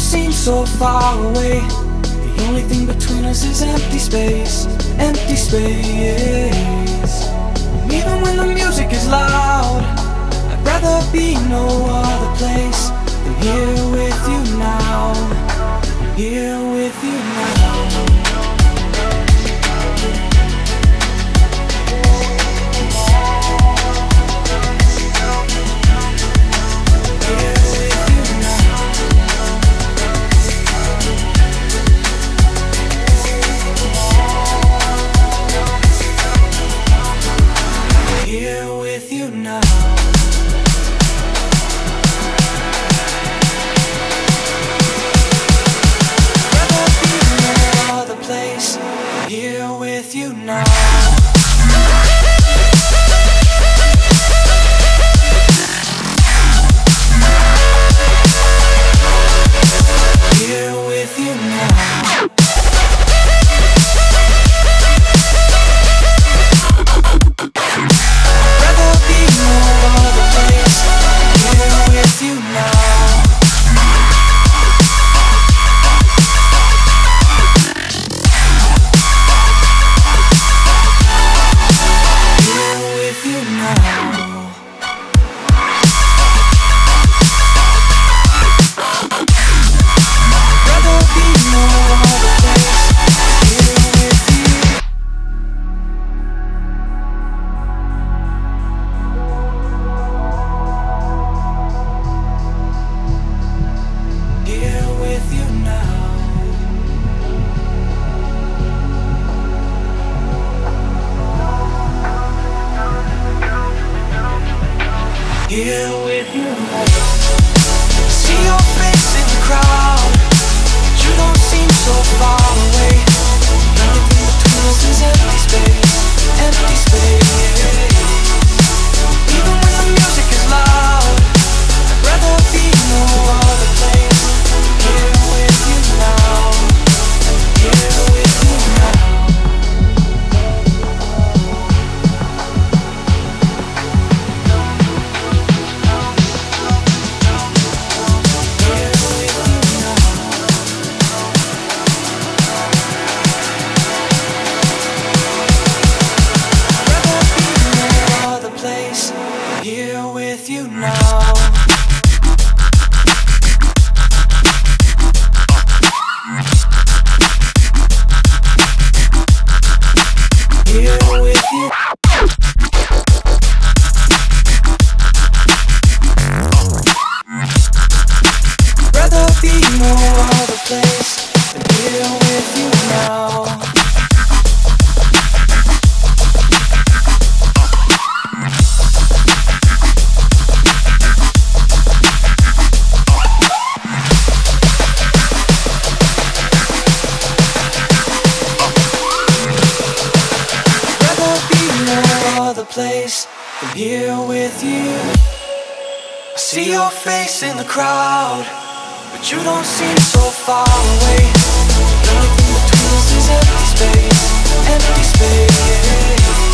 seem so far away. The only thing between us is empty space, empty space. Even when the music is loud, I'd rather be no other place than here with you now. Here with you now. Here with you. See your face in the crowd, you don't seem so far away. Place than here with you. I see your face in the crowd, but you don't seem so far away. The only thing between us is empty space, empty space.